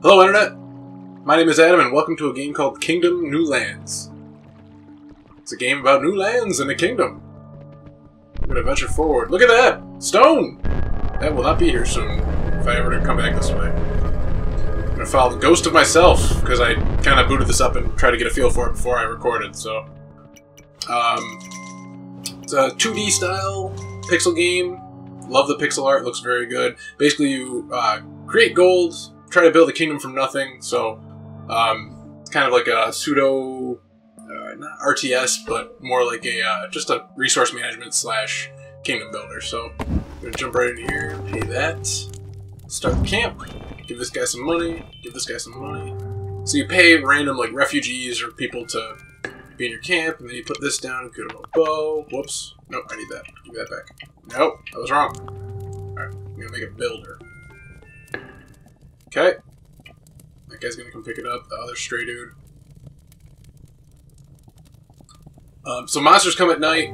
Hello, Internet! My name is Adam, and welcome to a game called Kingdom New Lands. It's a game about new lands and a kingdom. I'm gonna venture forward. Look at that! Stone! That will not be here soon, if I ever come back this way. I'm gonna follow the ghost of myself, because I kind of booted this up and tried to get a feel for it before I recorded, so... Um, it's a 2D style pixel game. Love the pixel art, looks very good. Basically, you uh, create gold, try to build a kingdom from nothing, so um, it's kind of like a pseudo, uh, not RTS, but more like a uh, just a resource management slash kingdom builder. So I'm gonna jump right in here, pay that, start the camp, give this guy some money, give this guy some money. So you pay random like refugees or people to be in your camp, and then you put this down get a bow. Whoops. Nope, I need that. Give that back. Nope, I was wrong. Alright, I'm gonna make a builder. Okay. That guy's gonna come pick it up, the other stray dude. Um, so monsters come at night,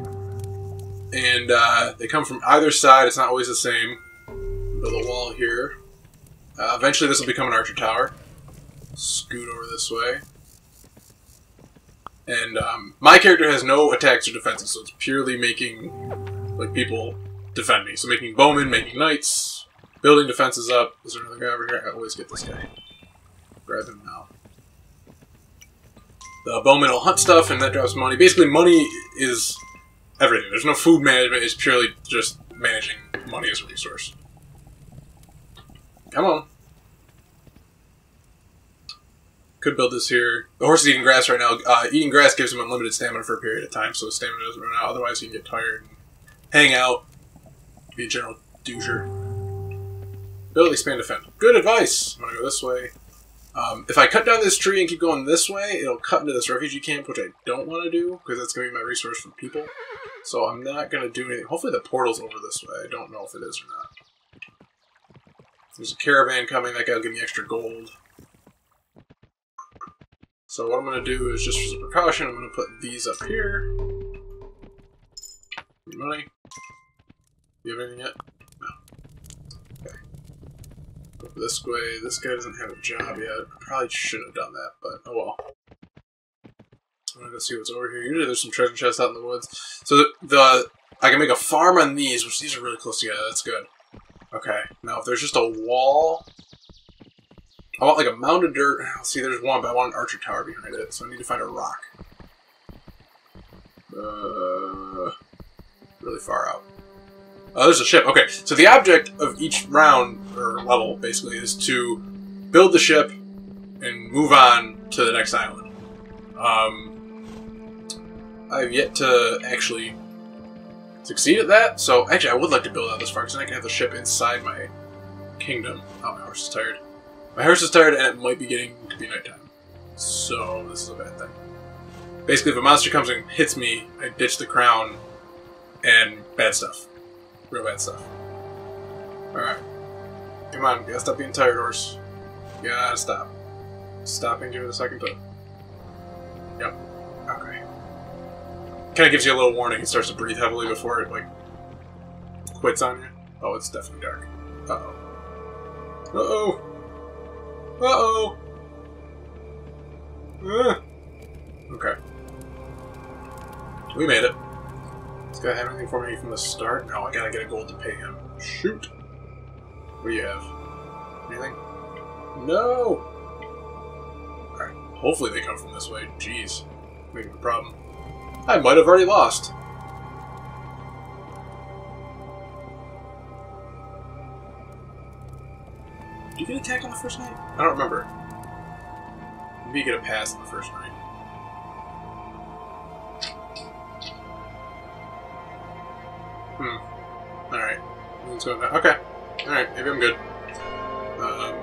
and uh, they come from either side. It's not always the same. Build a wall here. Uh, eventually this will become an archer tower. Scoot over this way. And um, my character has no attacks or defenses, so it's purely making like people defend me. So making bowmen, making knights, building defenses up. Is there another guy over here? I always get this guy. Grab him now. The bowman will hunt stuff, and that drops money. Basically, money is everything. There's no food management. It's purely just managing money as a resource. Come on. Could build this here. The horse is eating grass right now. Uh, eating grass gives him unlimited stamina for a period of time, so his stamina doesn't run out. Otherwise, he can get tired and hang out, be a general doucher. Build, expand, defend. Good advice! I'm gonna go this way. Um, if I cut down this tree and keep going this way, it'll cut into this refugee camp, which I don't want to do, because that's going to be my resource for people. So I'm not going to do anything. Hopefully the portal's over this way. I don't know if it is or not. There's a caravan coming. That guy'll give me extra gold. So what I'm going to do is, just as a precaution, I'm going to put these up here. Money. You have anything yet? This way. This guy doesn't have a job yet. Probably shouldn't have done that, but oh well. I'm gonna go see what's over here. Usually there's some treasure chests out in the woods. So the, the I can make a farm on these, which these are really close together. That's good. Okay. Now if there's just a wall, I want like a mound of dirt. See, there's one, but I want an archer tower behind it, so I need to find a rock. Uh, really far out. Oh, there's a ship. Okay, so the object of each round, or level, basically, is to build the ship and move on to the next island. Um, I've yet to actually succeed at that, so actually I would like to build out this far, because then I can have the ship inside my kingdom. Oh, my horse is tired. My horse is tired, and it might be getting to be nighttime. So, this is a bad thing. Basically, if a monster comes and hits me, I ditch the crown and bad stuff. Real bad stuff. Alright. Come on, gotta stop being tired, horse. Gotta stop. Stopping give it a second to... Yep. Okay. Kinda gives you a little warning. It starts to breathe heavily before it, like, quits on you. Oh, it's definitely dark. Uh-oh. Uh-oh! Uh-oh! Uh. Okay. We made it. This guy have anything for me from the start? No, I gotta get a gold to pay him. Shoot! What do you have? Anything? No! Alright, hopefully they come from this way. Jeez. Maybe a problem. I might have already lost. Did you get attacked on the first night? I don't remember. Maybe you get a pass on the first night. Hmm. Alright. Okay. Alright, maybe I'm good. Um,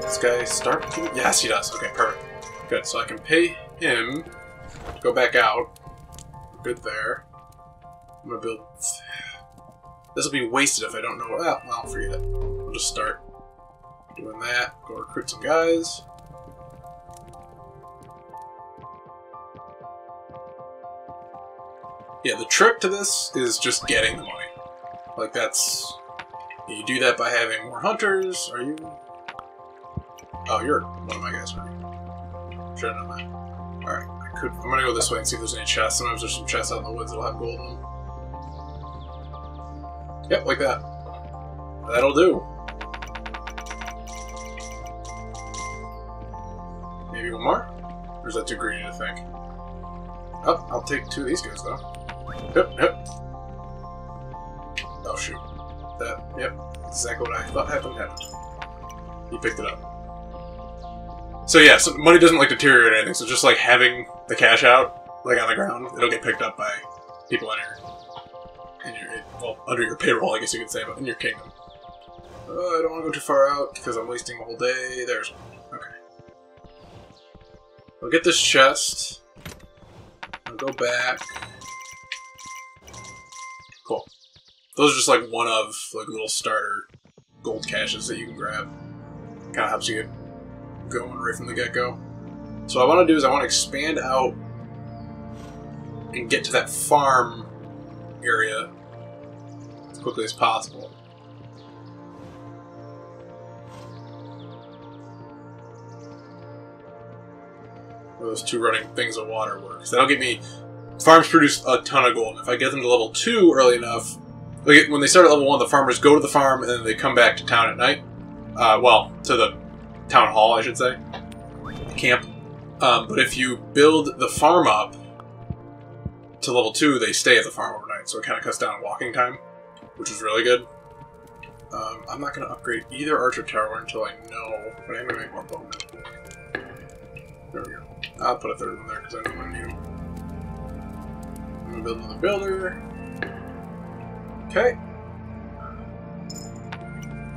this guy start? Yes, he does. Okay, perfect. Good, so I can pay him to go back out. Good there. I'm gonna build... This will be wasted if I don't know... Well, I'll forget it. We'll just start doing that. Go recruit some guys. Yeah, the trick to this is just getting the money. Like, that's... You do that by having more hunters. Are you... Oh, you're one of my guys, right? Have known that. Alright, I could. I'm gonna go this way and see if there's any chests. Sometimes there's some chests out in the woods that'll have gold in them. Yep, like that. That'll do. Maybe one more? Or is that too greedy to think? Oh, I'll take two of these guys, though. Oh, shoot. That, yep. Exactly what I thought happened happened. He picked it up. So yeah, so money doesn't like deteriorate or anything, so just like having the cash out, like on the ground, it'll get picked up by people in your, in your, well, under your payroll, I guess you could say, but in your kingdom. Uh, I don't want to go too far out because I'm wasting a whole day. There's one. Okay. I'll get this chest. I'll go back. Those are just like one of like little starter gold caches that you can grab. Kind of helps you get going right from the get-go. So what I want to do is I want to expand out and get to that farm area as quickly as possible. Those two running things of water works. That'll get me... Farms produce a ton of gold. If I get them to level 2 early enough... Like when they start at level 1, the farmers go to the farm and then they come back to town at night. Uh, well, to the town hall, I should say. Camp. Um, but if you build the farm up to level 2, they stay at the farm overnight, so it kind of cuts down on walking time, which is really good. Um, I'm not going to upgrade either Archer Tower until I know, but I'm going to make more bowmen. There we go. I'll put a third one there because I know I need them. I'm going to build another builder. Okay.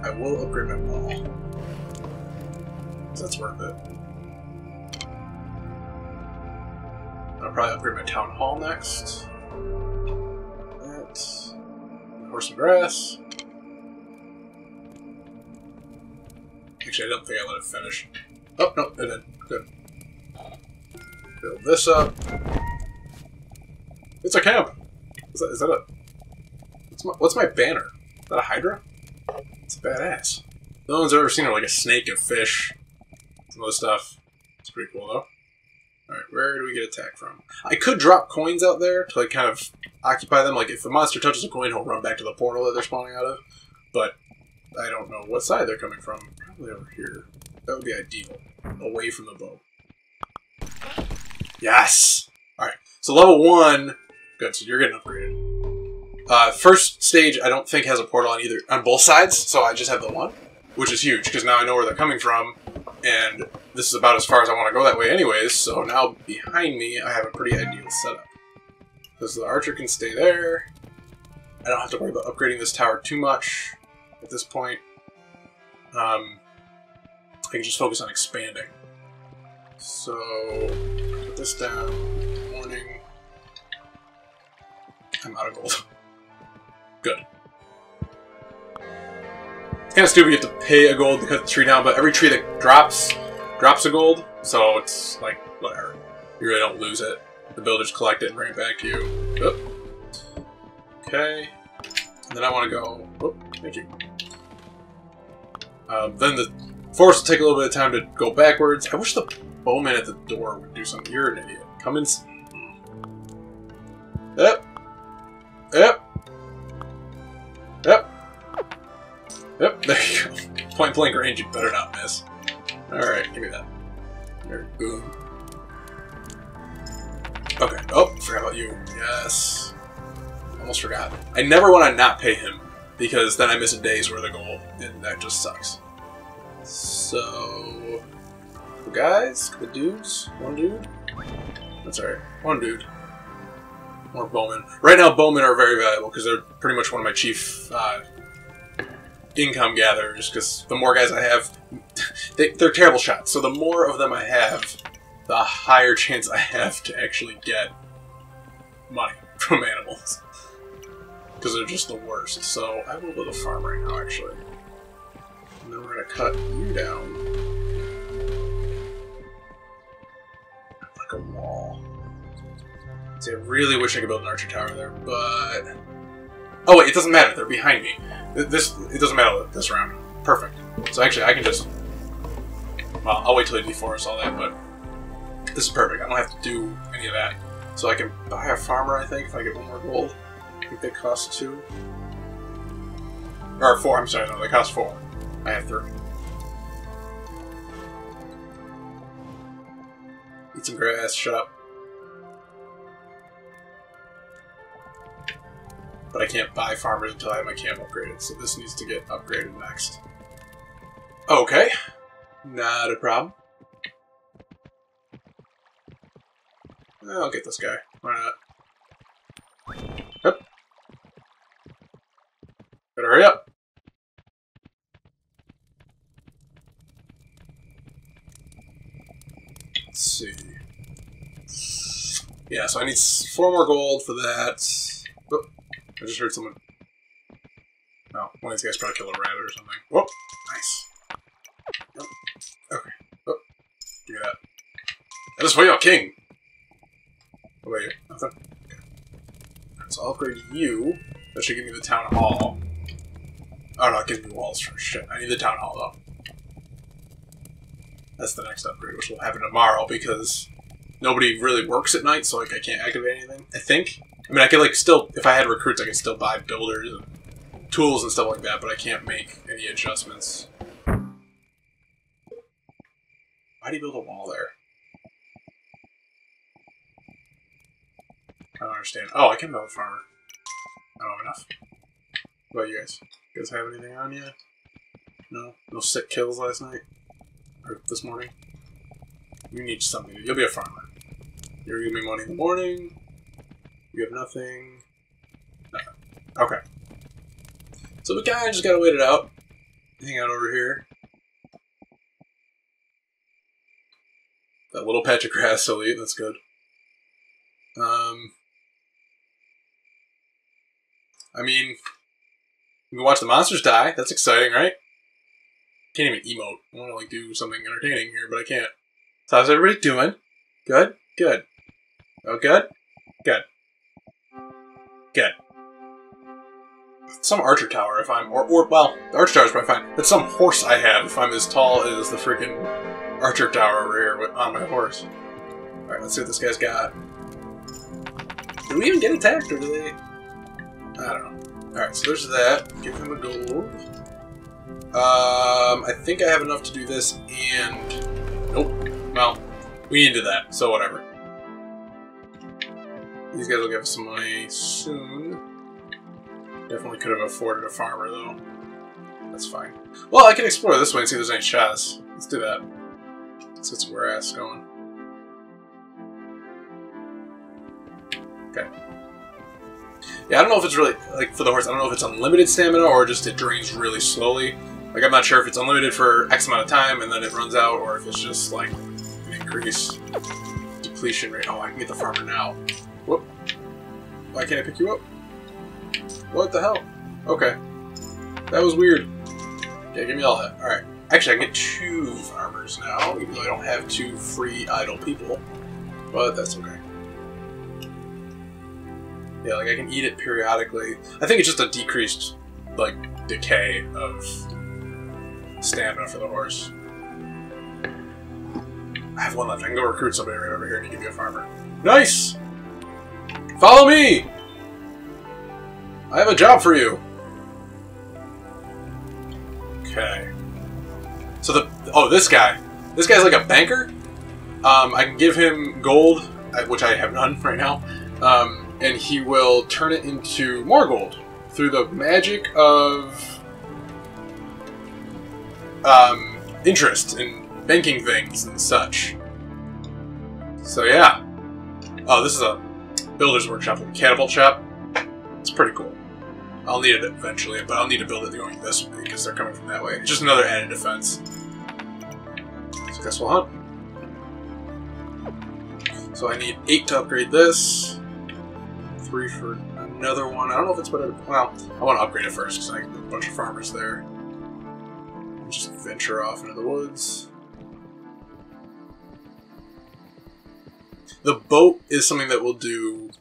I will upgrade my wall. That's worth it. I'll probably upgrade my town hall next. That. Horse and grass. Actually, I don't think I let it finish. Oh, no, it did. Good. Build this up. It's a camp! Is that, is that a... What's my, what's my banner? Is that a Hydra? It's badass. No one's ever seen it like a snake, a fish, some other stuff. It's pretty cool though. Alright, where do we get attack from? I could drop coins out there to like kind of occupy them. Like if the monster touches a coin, he'll run back to the portal that they're spawning out of. But I don't know what side they're coming from. Probably over here. That would be ideal. Away from the bow. Yes! Alright, so level 1... Good, so you're getting upgraded. Uh, first stage, I don't think has a portal on either on both sides, so I just have the one, which is huge because now I know where they're coming from, and this is about as far as I want to go that way anyways, so now behind me I have a pretty ideal setup. Because the archer can stay there, I don't have to worry about upgrading this tower too much at this point. Um, I can just focus on expanding. So, put this down, morning. I'm out of gold. Good. It's kind of stupid you have to pay a gold to cut the tree down, but every tree that drops, drops a gold, so it's like, whatever. You really don't lose it. The builders collect it and bring it back to you. Okay. And then I want to go... Oh, thank you. Um, then the forest will take a little bit of time to go backwards. I wish the bowman at the door would do something. You're an idiot. Come in... Yep. Yep. Yep. Yep, there you go. Point blank range, you better not miss. Alright, give me that. There, boom. Okay, oh, forgot about you. Yes. Almost forgot. I never want to not pay him, because then I miss a day's worth of gold, and that just sucks. So... Guys, the dudes, one dude. That's alright, one dude. More bowmen. Right now, bowmen are very valuable, because they're pretty much one of my chief uh, income gatherers, because the more guys I have, they, they're terrible shots. So the more of them I have, the higher chance I have to actually get money from animals. Because they're just the worst. So I will build a farm right now, actually. And then we're going to cut you down. Like a wall. See, I really wish I could build an archer tower there, but... Oh wait, it doesn't matter, they're behind me. This, it doesn't matter this round. Perfect. So actually, I can just Well, I'll wait till he deforests all that, but this is perfect. I don't have to do any of that. So I can buy a farmer, I think, if I get one more gold. I think they cost two. Or four, I'm sorry, no, they cost four. I have three. Eat some grass, shut up. But I can't buy farmers until I have my camp upgraded, so this needs to get upgraded next. Okay. Not a problem. I'll get this guy. Why not? Yep. Better hurry up. Let's see. Yeah, so I need four more gold for that. Oh, I just heard someone. No, one of these guys probably killed a rabbit or something. Whoa, nice. Oh, okay. Oh, give me that. That is for your king. Oh, wait, nothing. Okay. So I'll upgrade you. That should give me the town hall. Oh no, it gives me walls for shit. I need the town hall though. That's the next upgrade, which will happen tomorrow because nobody really works at night, so like I can't activate anything. I think. I mean, I could like still, if I had recruits, I could still buy builders and tools and stuff like that, but I can't make any adjustments. Why do you build a wall there? I don't understand. Oh, I can build a farmer. I don't have enough. What about you guys? You guys have anything on yet? No? No sick kills last night? Or this morning? You need something. You'll be a farmer. You're giving me money in the morning. You have nothing. Okay. So we kind of just gotta wait it out. Hang out over here. That little patch of grass elite, that's good. Um, I mean, we can watch the monsters die. That's exciting, right? Can't even emote. I want to like do something entertaining here, but I can't. So how's everybody doing? Good? Good. Oh, good? Good. Good. Some archer tower if I'm, or, or well, the archer tower is probably fine. But some horse I have if I'm as tall as the freaking archer tower over here on my horse. Alright, let's see what this guy's got. Do we even get attacked, or do they... I don't know. Alright, so there's that. Give him a gold. Um, I think I have enough to do this, and... Nope. Well, we needed that, so whatever. These guys will give us some money soon. Definitely could have afforded a farmer, though. That's fine. Well, I can explore this way and see if there's any chests. Let's do that. Let's get some grass going. Okay. Yeah, I don't know if it's really, like, for the horse, I don't know if it's unlimited stamina or just it drains really slowly. Like, I'm not sure if it's unlimited for X amount of time and then it runs out, or if it's just, like, an increase depletion rate. Oh, I can get the farmer now. Whoop. Why can't I pick you up? What the hell? Okay. That was weird. Okay, give me all that. Alright. Actually, I can get two farmers now, even though I don't have two free idle people. But that's okay. Yeah, like I can eat it periodically. I think it's just a decreased, like, decay of stamina for the horse. I have one left. I can go recruit somebody right over here and give you a farmer. Nice! Follow me! I have a job for you. Okay. So the oh this guy, this guy's like a banker. Um, I can give him gold, which I have none right now, um, and he will turn it into more gold through the magic of um, interest in banking things and such. So yeah. Oh, this is a builder's workshop, a catapult shop. It's pretty cool. I'll need it eventually, but I'll need to build it going this way because they're coming from that way. It's just another added defense. We'll hunt. So I need eight to upgrade this. Three for another one. I don't know if it's better. Well, I want to upgrade it first because I have a bunch of farmers there. Just venture off into the woods. The boat is something that we'll do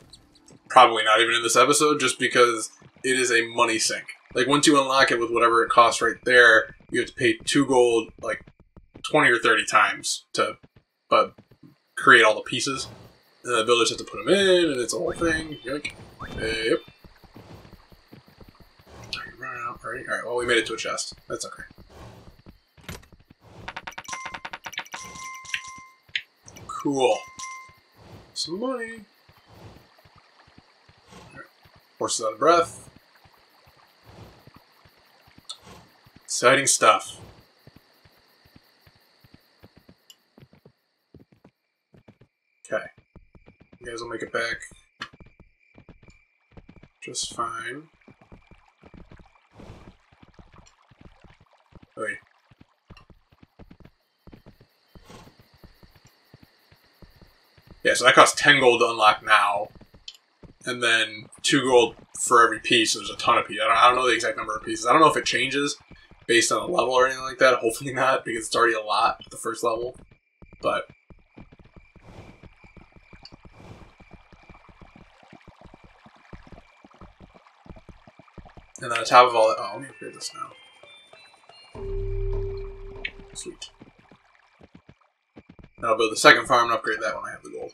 probably not even in this episode, just because it is a money sink. Like once you unlock it with whatever it costs right there, you have to pay two gold like 20 or 30 times to but create all the pieces. And the builders have to put them in, and it's a whole thing. Yoink. Yep. Already? Alright, well, we made it to a chest. That's okay. Cool. Some money. Horses out of breath. Exciting stuff. Okay. You guys will make it back just fine. Wait. Yeah, so that costs 10 gold to unlock now. And then 2 gold for every piece. There's a ton of pieces. I don't, I don't know the exact number of pieces. I don't know if it changes based on a level or anything like that. Hopefully not, because it's already a lot at the first level. But And on top of all that, oh, let me upgrade this now. Sweet. And I'll build the second farm and upgrade that when I have the gold.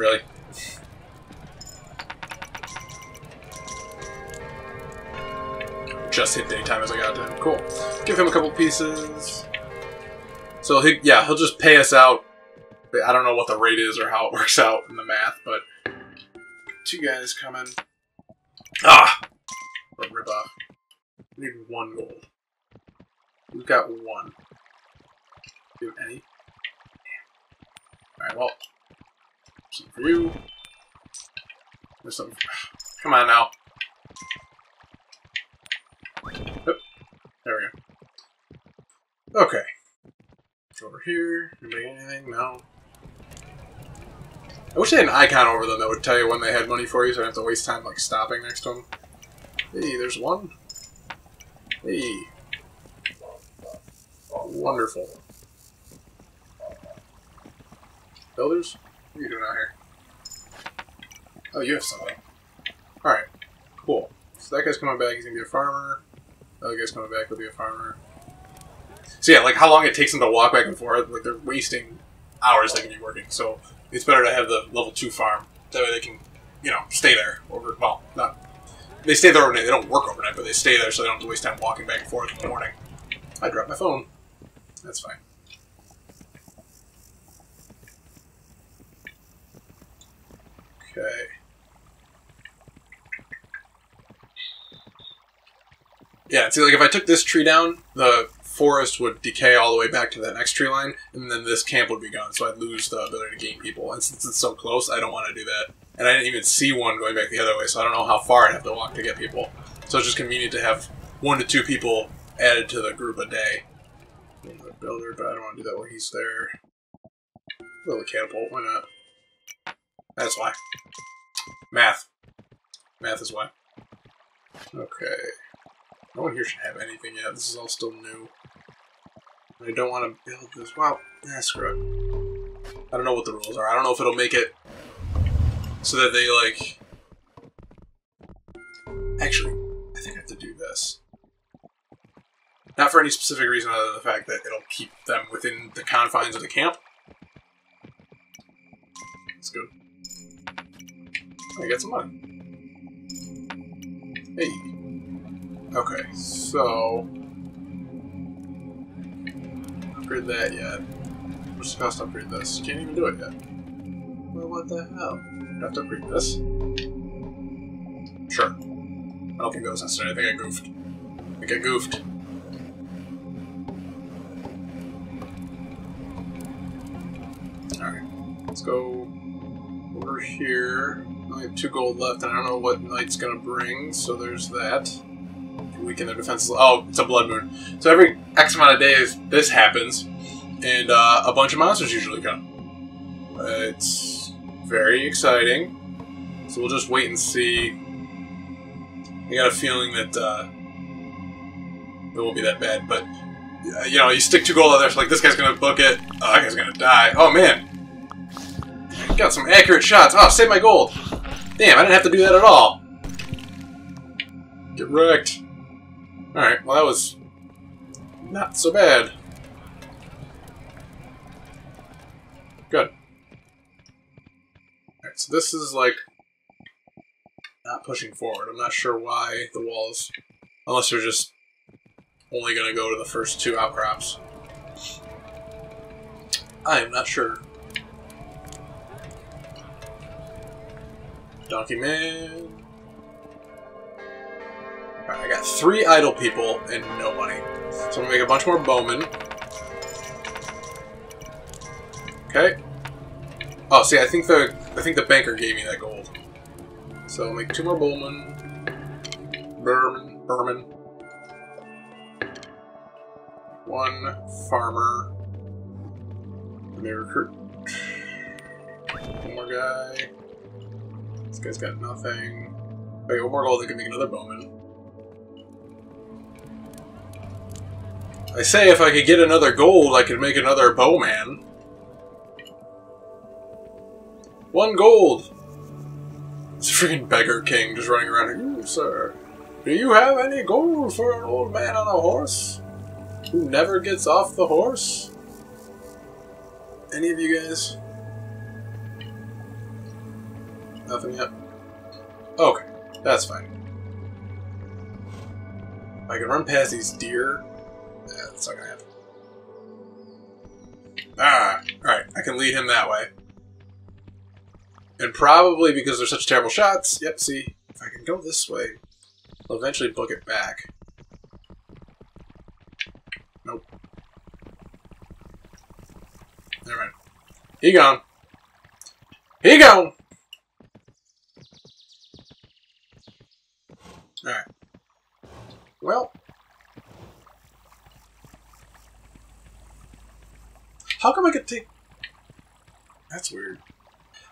Really? Just hit daytime as I got to him. Cool. Give him a couple pieces. So, he, yeah, he'll just pay us out. I don't know what the rate is or how it works out in the math, but two guys coming. Ah! What rip off. We need one gold. We've got one. Do any? Alright, well. Something for you. There's something for... Come on now. There we go. Okay. Over here. Anybody anything? No. I wish they had an icon over them that would tell you when they had money for you, so I don't have to waste time like stopping next to them. Hey, there's one. Hey. Wonderful. Builders? What are you doing out here? Oh, you have something. Alright. Cool. So that guy's coming back, he's gonna be a farmer. The other guy's coming back, he'll be a farmer. So yeah, like how long it takes them to walk back and forth, like they're wasting hours they can be working. So it's better to have the level two farm. That way they can, you know, stay there over. Well, not they stay there overnight. They don't work overnight, but they stay there so they don't have to waste time walking back and forth in the morning. I dropped my phone. That's fine. Okay. Yeah, see, like if I took this tree down, the forest would decay all the way back to that next tree line, and then this camp would be gone, so I'd lose the ability to gain people. And since it's so close, I don't want to do that. And I didn't even see one going back the other way, so I don't know how far I'd have to walk to get people. So it's just convenient to have one to two people added to the group a day. Builder, but I don't want to do that while he's there. Build a catapult, why not? That's why. Math. Math is why. Okay. No one here should have anything yet. This is all still new. I don't want to build this. Wow. Yeah, screw it. I don't know what the rules are. I don't know if it'll make it so that they, like... Actually, I think I have to do this. Not for any specific reason other than the fact that it'll keep them within the confines of the camp. That's good. I got some money. Hey. Okay, so upgrade that yet. Cost to upgrade this? Can't even do it yet. Well, what the hell? I have to upgrade this? Sure. I don't think that was necessary. I think I goofed. I think I goofed. Alright. Let's go over here. I have two gold left, and I don't know what night's gonna bring, so there's that weaken their defenses. Oh, it's a blood moon. So every X amount of days, this happens, and uh, a bunch of monsters usually come. It's very exciting. So we'll just wait and see. I got a feeling that uh, it won't be that bad, but uh, you know, you stick two gold out there, so like this guy's gonna book it. Oh, that guy's gonna die. Oh man, got some accurate shots. Oh, save my gold. Damn, I didn't have to do that at all. Get wrecked. Alright, well that was Not so bad. Good. Alright, so this is like not pushing forward. I'm not sure why the walls, unless they're just only going to go to the first two outcrops. I am not sure. Donkey Man. I got three idle people and no money. So I'm gonna make a bunch more bowmen. Okay. Oh, see, I think the I think the banker gave me that gold. So I'll make two more bowmen. Berman, Berman. One farmer. Let me recruit one more guy. This guy's got nothing. Okay, one more gold, I can make another bowman. I say if I could get another gold, I could make another bowman. One gold! It's a freaking beggar king just running around here. sir, do you have any gold for an old man on a horse? Who never gets off the horse? Any of you guys? Nothing yet? Okay, that's fine. I can run past these deer yeah, that's not gonna happen. Ah, alright, I can lead him that way. And probably because they're such terrible shots, yep, see, if I can go this way, I'll eventually book it back. Nope. Never mind. He gone. He gone! Alright. Well, How come I could take... That's weird.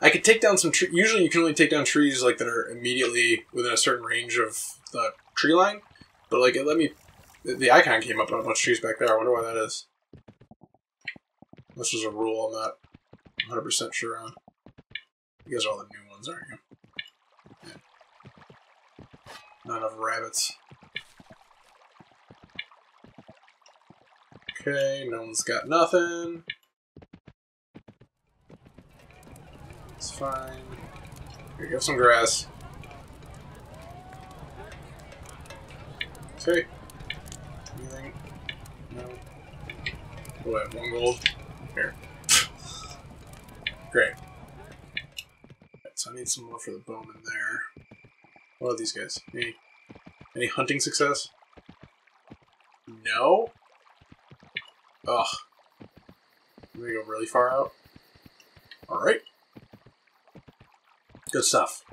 I could take down some trees. Usually you can only take down trees like that are immediately within a certain range of the tree line. But like it let me... The icon came up on a bunch of trees back there. I wonder why that is. This is a rule I'm not 100% sure on. You guys are all the new ones, aren't you? Not enough rabbits. Okay, no one's got nothing. It's fine. Here, you have some grass. Okay. Anything? No. Oh, I have one gold. Here. Great. Right, so I need some more for the bowman there. What are these guys? Any, any hunting success? No? Ugh. Let me go really far out. Alright. Good stuff.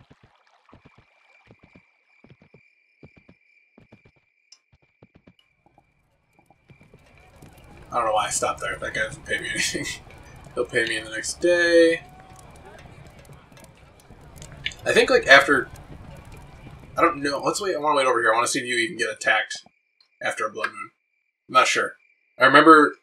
I don't know why I stopped there. That guy doesn't pay me anything. He'll pay me in the next day. I think, like, after... I don't know. Let's wait. I want to wait over here. I want to see if you even get attacked after a Blood Moon. I'm not sure. I remember...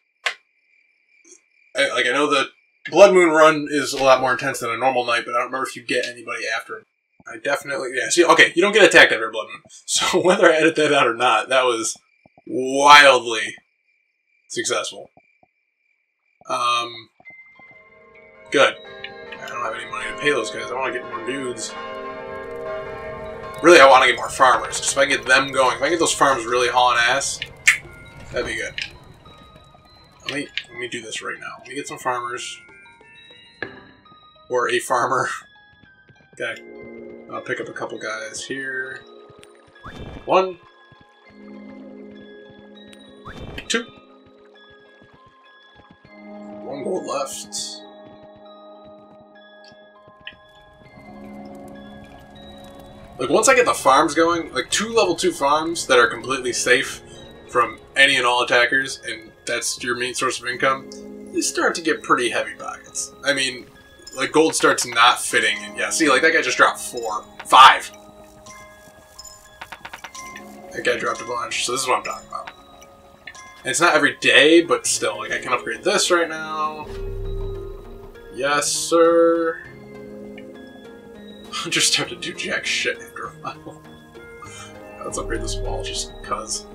I, like, I know the Blood Moon Run is a lot more intense than a normal night, but I don't remember if you get anybody after I definitely yeah. See, okay, you don't get attacked after Blood Moon. So whether I edit that out or not, that was wildly successful. Um, good. I don't have any money to pay those guys. I want to get more dudes. Really, I want to get more farmers. If I get them going, if I get those farms really hauling ass, that'd be good. Let me let me do this right now. Let me get some farmers or a farmer. Okay. I'll pick up a couple guys here. One. Two. One gold left. Like, once I get the farms going, like, two level 2 farms that are completely safe from any and all attackers, and that's your main source of income, you start to get pretty heavy pockets. I mean, like gold starts not fitting, and yeah, see, like that guy just dropped four, five. That guy dropped a bunch, so this is what I'm talking about. And it's not every day, but still, like I can upgrade this right now. Yes, sir. I'll just start to do jack shit after a while. Let's upgrade this wall just cuz.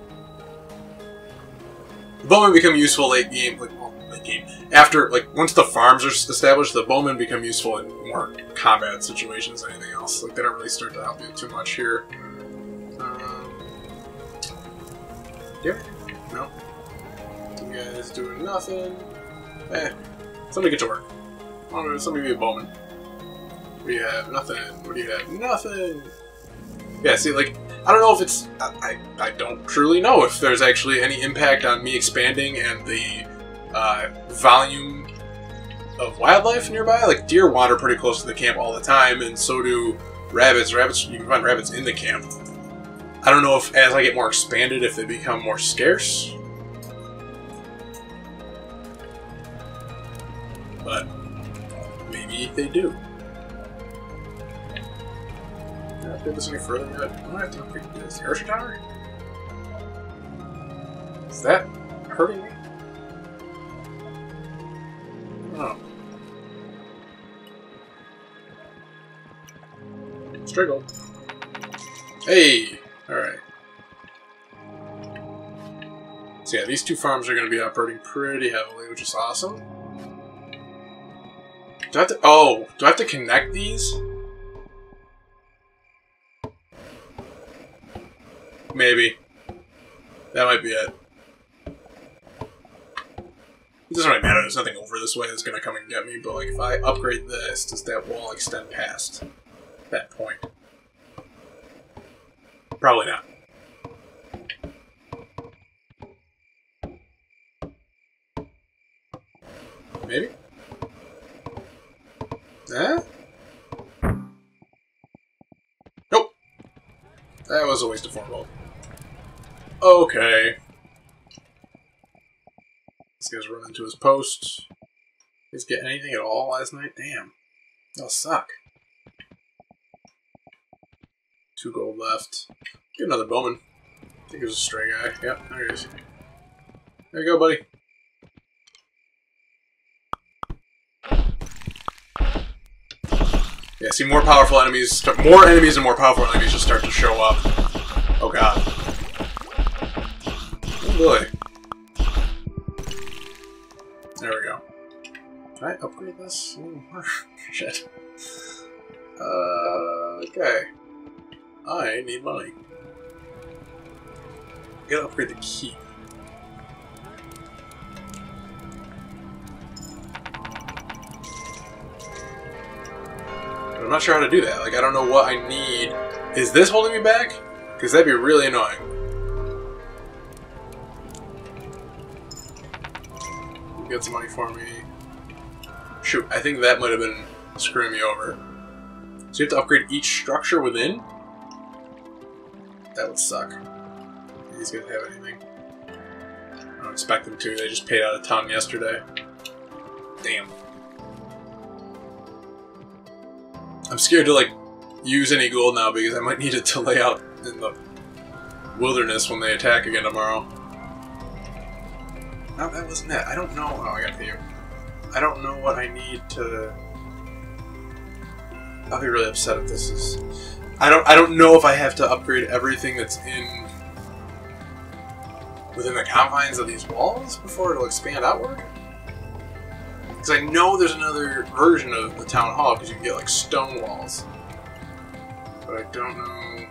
The bowmen become useful late game, like late game. After like once the farms are established, the bowmen become useful in more combat situations than anything else. Like they don't really start to help you too much here. Um, yeah, no. You guys doing nothing. Eh, somebody get to work. Oh, somebody be a bowman. We have nothing. What do you have? Nothing. Yeah, see, like, I don't know if it's... I, I, I don't truly know if there's actually any impact on me expanding and the uh, volume of wildlife nearby. Like, deer wander pretty close to the camp all the time, and so do rabbits. Rabbits, you can find rabbits in the camp. I don't know if as I get more expanded, if they become more scarce. But maybe they do. Can I upgrade this any further yet? I might have to upgrade this. Air tower? Is that hurting me? Striggle. Hey! Alright. So yeah, these two farms are going to be operating pretty heavily, which is awesome. Do I have to- oh! Do I have to connect these? Maybe. That might be it. It doesn't really matter, there's nothing over this way that's gonna come and get me, but like if I upgrade this, does that wall extend past that point? Probably not. Maybe? Eh? Nope. That was a waste of four Okay. This guy's run into his post. Did he get anything at all last night? Damn. That'll suck. Two gold left. Get another bowman. I think it was a stray guy. Yep, there he is. There you go, buddy. Yeah, see more powerful enemies, start, more enemies and more powerful enemies just start to show up. Oh god. Oh boy. There we go. Can I upgrade this? Oh, shit. Uh, okay. I need money. I gotta upgrade the key. I'm not sure how to do that. Like, I don't know what I need. Is this holding me back? Because that'd be really annoying. Get some money for me. Shoot, I think that might have been screwing me over. So you have to upgrade each structure within? That would suck. These guys have anything. I don't expect them to. They just paid out a ton yesterday. Damn. I'm scared to like use any gold now because I might need it to lay out in the wilderness when they attack again tomorrow. No, that wasn't it. I don't know. Oh, I got you. I don't know what I need to. I'll be really upset if this is. I don't. I don't know if I have to upgrade everything that's in within the confines of these walls before it'll expand outward. Because I know there's another version of the town hall because you can get like stone walls, but I don't know.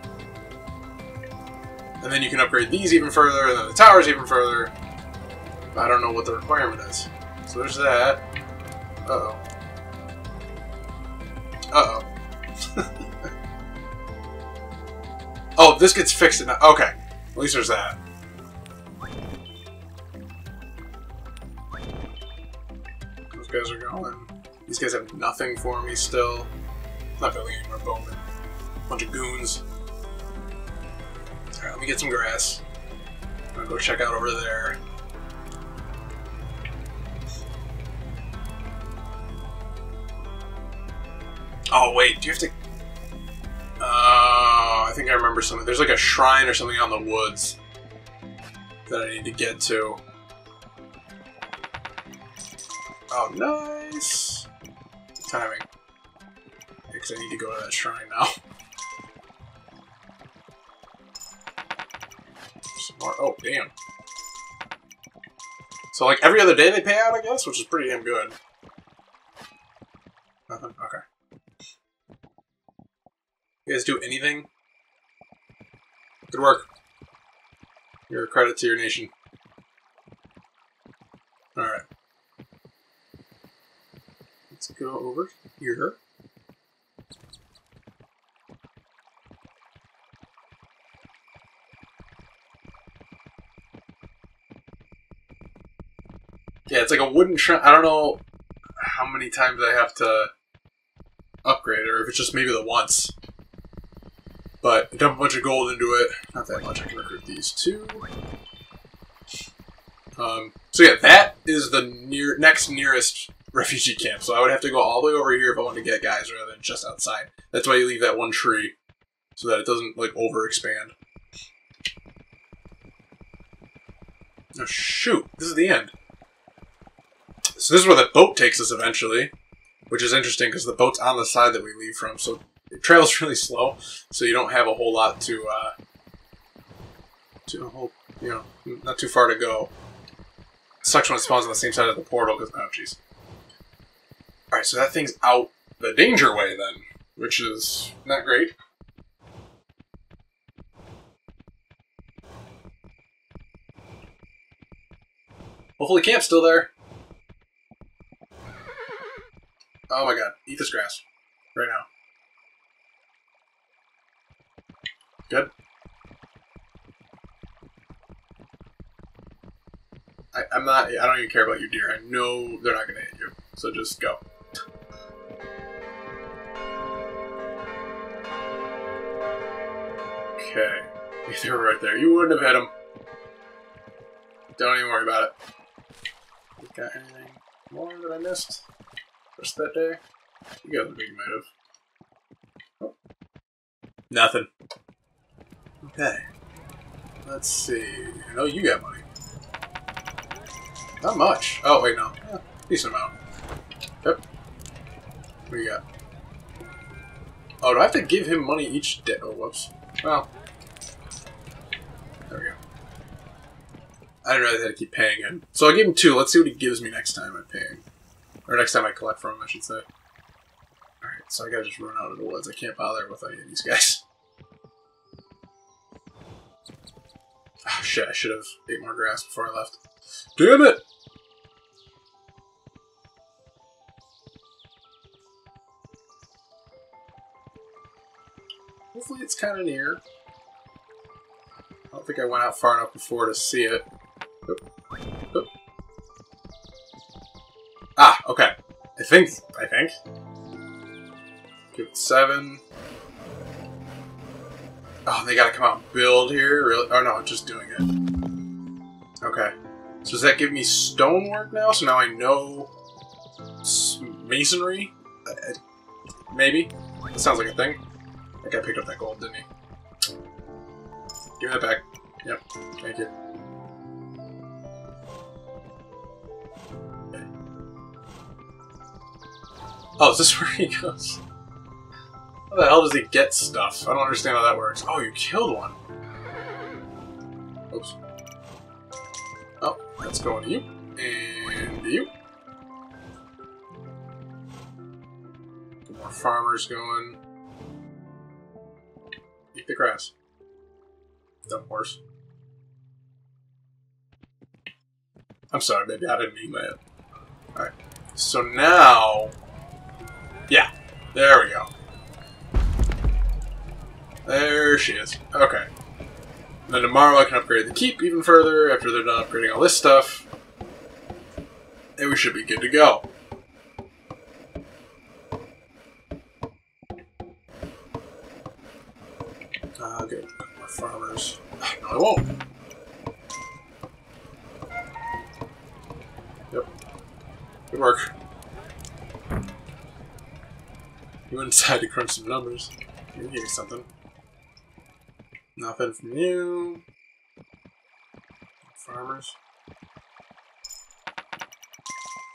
And then you can upgrade these even further, and then the towers even further. I don't know what the requirement is. So there's that. Uh-oh. Uh-oh. This gets fixed now. Okay. At least there's that. Those guys are going. These guys have nothing for me still. Not building any more bowmen. Bunch of goons. Alright, let me get some grass. I'm gonna go check out over there. Oh wait, do you have to? Uh, I think I remember something. There's like a shrine or something on the woods that I need to get to. Oh, nice timing. Because I need to go to that shrine now. Some more. Oh, damn. So like every other day they pay out, I guess, which is pretty damn good. Nothing? Okay. You guys do anything? Good work. You're a credit to your nation. Alright. Let's go over here. Yeah, it's like a wooden shrine. I don't know how many times I have to upgrade, or if it's just maybe the once. But dump a bunch of gold into it. Not that much. I can recruit these two. Um, so yeah, that is the near next nearest refugee camp. So I would have to go all the way over here if I want to get guys rather than just outside. That's why you leave that one tree so that it doesn't like over expand. Oh shoot! This is the end. So this is where the boat takes us eventually, which is interesting because the boat's on the side that we leave from, so it trails really slow, so you don't have a whole lot to, uh, to whole, you know, not too far to go. sucks when it spawns on the same side of the portal because, oh jeez. Alright, so that thing's out the danger way then, which is not great. Hopefully camp's still there. Oh my god, eat this grass. Right now. Good. I, I'm not, I don't even care about your deer. I know they're not gonna hit you. So just go. Okay. They were right there. You wouldn't have hit them. Don't even worry about it. Got anything more that I missed? Just that day? You guys think you might have. Oh. Nothing. Okay. Let's see. Know you got money. Not much. Oh, wait, no. Eh, decent amount. Yep. What do you got? Oh, do I have to give him money each day? Oh, whoops. Well. There we go. I didn't realize I had to keep paying him. So I gave him two. Let's see what he gives me next time I pay paying. Or next time I collect from him, I should say. Alright, so I gotta just run out of the woods. I can't bother with any of these guys. Oh shit, I should have ate more grass before I left. Damn it! Hopefully it's kind of near. I don't think I went out far enough before to see it. Oop. Oop. Ah, okay. I think, I think. Give it seven. Oh, they gotta come out and build here? Really? Oh no, just doing it. Okay. So does that give me stonework now? So now I know masonry? Uh, maybe? That sounds like a thing. I think I picked up that gold, didn't he? Give me that back. Yep, thank you. Oh, is this where he goes? How the hell does he get stuff? I don't understand how that works. Oh, you killed one. Oops. Oh, that's going to you. And you. Get more farmers going. Eat the grass. Dumb horse. I'm sorry, baby. I didn't mean that. Alright. So now... Yeah, there we go. There she is. Okay. And then tomorrow I can upgrade the keep even further after they're done upgrading all this stuff. And we should be good to go. Ah, uh, good. More farmers. No, I won't. Yep. Good work. You went inside to crunch some numbers. You give me something. Nothing from you. Farmers.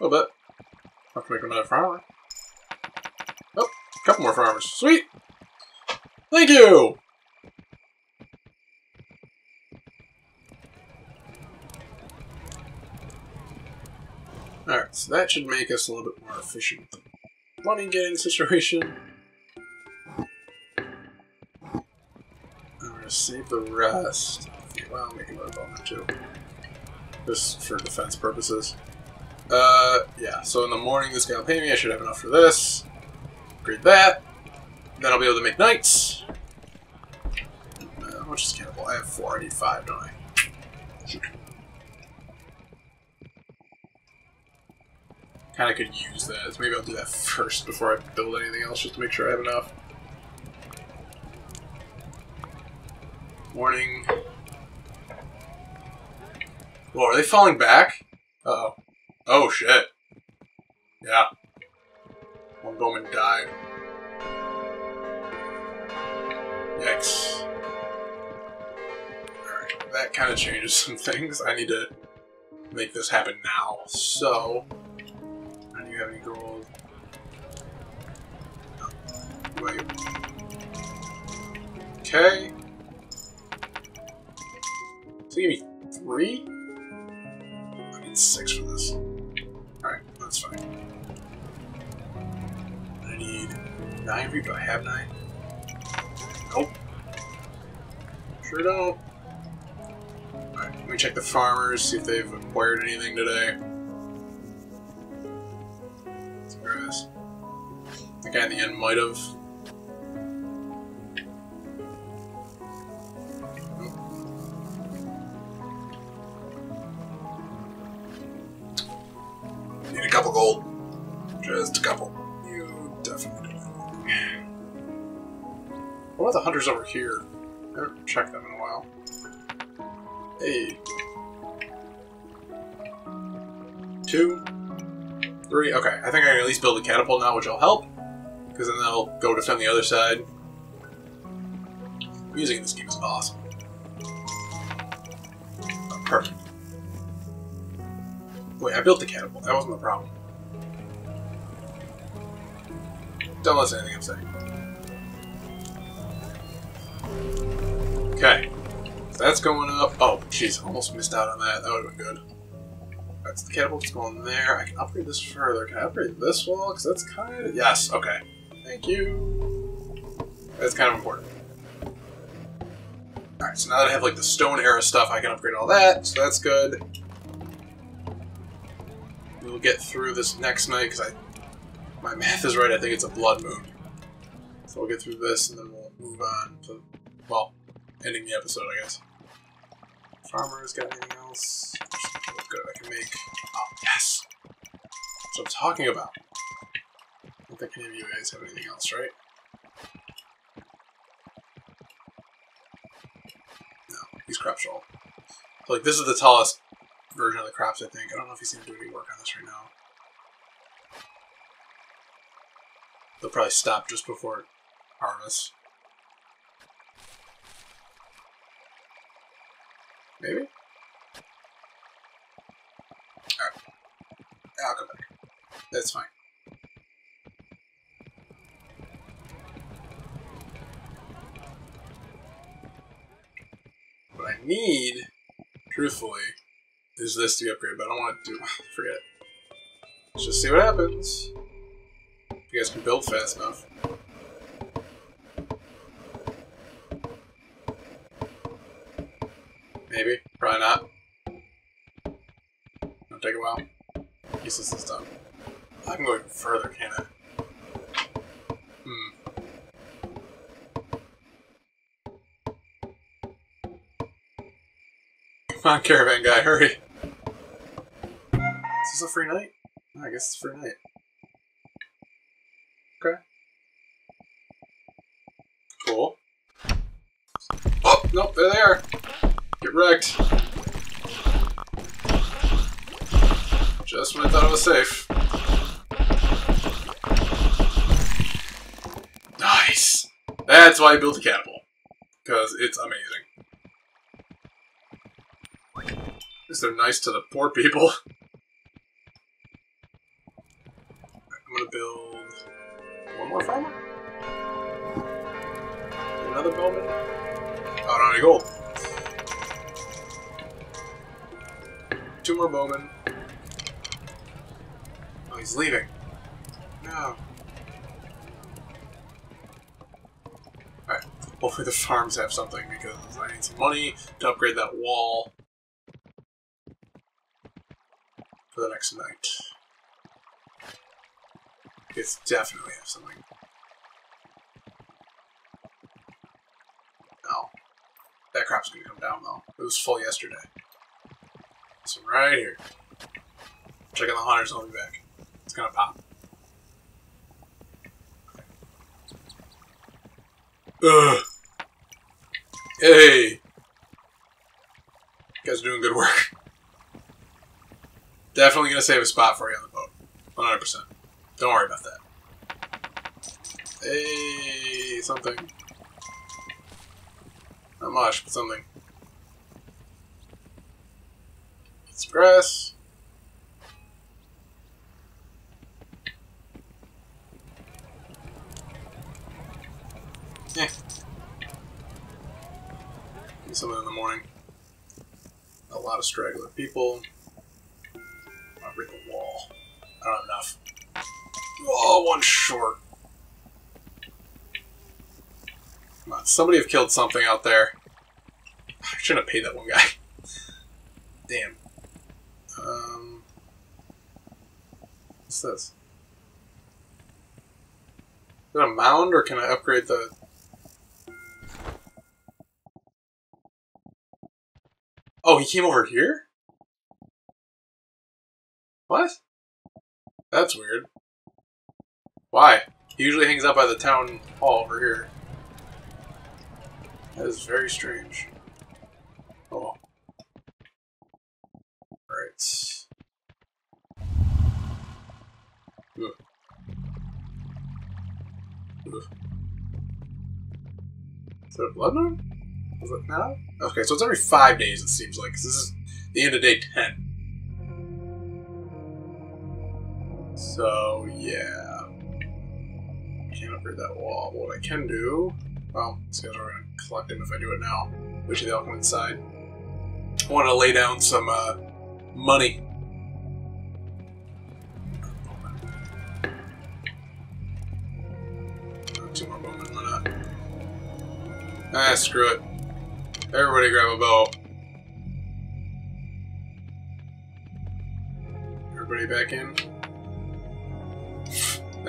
A little bit. Have to make another farmer. Oh, a couple more farmers. Sweet! Thank you! Alright, so that should make us a little bit more efficient money getting situation. Save the rest. Well, make another too. Just for defense purposes. Uh, yeah, so in the morning this guy will pay me, I should have enough for this. Upgrade that. Then I'll be able to make knights. Uh, much is cannibal? I have four, I need five, don't I? Shoot. Kind of could use that. Maybe I'll do that first before I build anything else, just to make sure I have enough. Morning. Whoa, are they falling back? Uh oh. Oh shit. Yeah. One bowman died. Yikes. Alright, that kind of changes some things. I need to make this happen now. So, do you have any gold? Wait. Okay. So give me three? I need six for this. Alright, that's fine. I need nine for you. Do I have nine? Nope. Sure don't. Alright, let me check the farmers, see if they've acquired anything today. Where is? The guy in the end might have. Couple gold. Just a couple. You definitely. What about the hunters over here? I haven't checked them in a while. Hey. Two. Three. Okay, I think I can at least build a catapult now, which will help. Because then they'll go defend the other side. Music in this game is awesome. Wait, I built the catapult. That wasn't the problem. Don't listen to anything I'm saying. Okay. So that's going up. Oh, jeez, almost missed out on that. That would have been good. That's the catapult's going there. I can upgrade this further. Can I upgrade this wall? Because that's kind of... Yes, okay. Thank you. That's kind of important. Alright, so now that I have like the stone era stuff, I can upgrade all that, so that's good. Get through this next night, because I... My math is right, I think it's a blood moon. So we'll get through this, and then we'll move on to... Well, ending the episode, I guess. Farmers got anything else? Good, I can make... Oh, yes! That's what I'm talking about. I don't think any of you guys have anything else, right? No, these crops are like, this is the tallest version of the crops, I think. I don't know if he's even doing any work on this right now. They'll probably stop just before harvest. Maybe? Alright. I'll come back. That's fine. What I need, truthfully, is this to be upgraded, but I don't want to do... Forget it. Let's just see what happens. If you guys can build fast enough. Maybe. Probably not. It'll take a while. At this is done. I can go even further, can I? Hmm. Come on, caravan guy, hurry! Free night? I guess it's free night. Okay. Cool. Oh, nope, there they are! Get wrecked. Just when I thought it was safe. Nice! That's why I built a catapult. Because it's amazing. Is they're nice to the poor people. Gonna build one more farmer. Another bowman. Oh, not any gold. Two more bowmen. Oh, he's leaving. No. Alright, hopefully the farms have something because I need some money to upgrade that wall for the next night. It's definitely have something. Oh. That crop's gonna come down though. It was full yesterday. So right here. Check on the hunters, I'll be back. It's gonna pop. Ugh. Hey! You guys are doing good work. Definitely gonna save a spot for you on the boat. 100%. Don't worry about that. Hey, something. Not much, but something. It's grass. Yeah. Need something in the morning. A lot of straggler people. I'll break the wall. I don't have enough. Oh, one short. Come on, somebody have killed something out there. I shouldn't have paid that one guy. Damn. Um, what's this? Is it a mound, or can I upgrade the... Oh, he came over here? What? That's weird. Why? He usually hangs out by the town hall over here. That is very strange. Oh. Right. Ugh. Ugh. Is that a blood moon? Is it now? Okay, so it's every five days, it seems like. This is the end of day 10. So, yeah. Can't upgrade that wall. What I can do... Well, these guys are going to collect them if I do it now. Which they all come inside. I want to lay down some uh, money. Two more bowmen, why not? Ah, screw it. Everybody grab a bow. Everybody back in.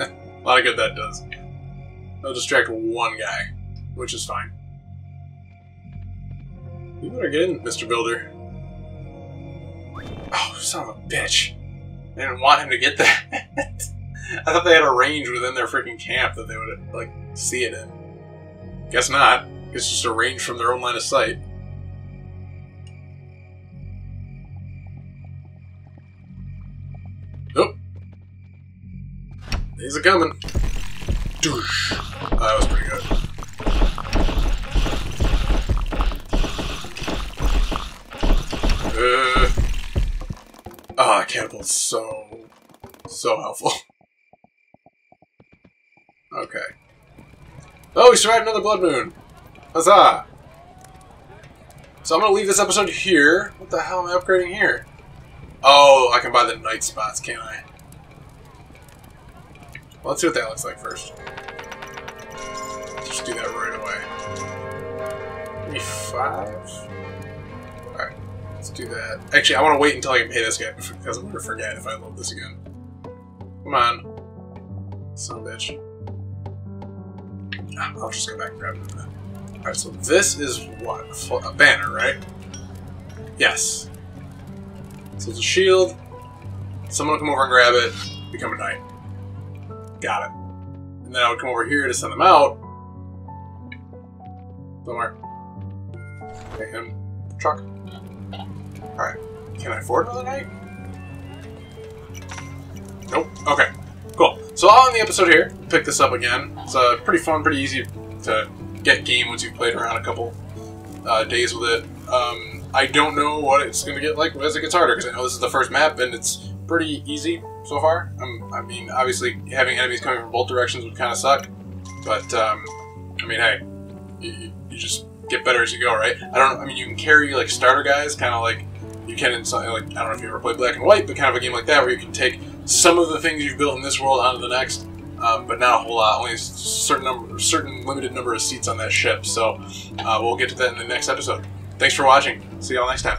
a lot of good that does. That'll distract one guy, which is fine. You better get in, Mr. Builder. Oh, son of a bitch. I didn't want him to get that. I thought they had a range within their freaking camp that they would, like, see it in. Guess not. It's just a range from their own line of sight. Nope. He's a coming. Douche. Oh, that was pretty good. Uh, catapult's so, so helpful. okay. Oh, we survived another blood moon. Huzzah! So I'm gonna leave this episode here. What the hell am I upgrading here? Oh, I can buy the knight spots, can't I? Well, let's see what that looks like first. Just do that right away. Maybe five? Alright, let's do that. Actually, I want to wait until I can pay this guy because I'm going to forget if I load this again. Come on. Son bitch. Ah, I'll just go back and grab it. Alright, so this is what? A banner, right? Yes. So it's a shield. Someone will come over and grab it, become a knight. Got it. And then I would come over here to send them out. Somewhere. Okay, him. Truck. Can I afford another knight? Nope. Okay. Cool. So I'll end the episode here. Pick this up again. It's uh, pretty fun, pretty easy to get game once you've played around a couple uh, days with it. Um, I don't know what it's going to get like as it gets harder, because I know this is the first map, and it's pretty easy so far. Um, I mean, obviously, having enemies coming from both directions would kind of suck, but, um, I mean, hey, you, you just get better as you go, right? I don't know I mean, you can carry, like, starter guys, kind of like you can in something like I don't know if you ever played Black and White, but kind of a game like that where you can take some of the things you've built in this world onto the next, um, but not a whole lot. Only a certain number, certain limited number of seats on that ship. So uh, we'll get to that in the next episode. Thanks for watching. See y'all next time.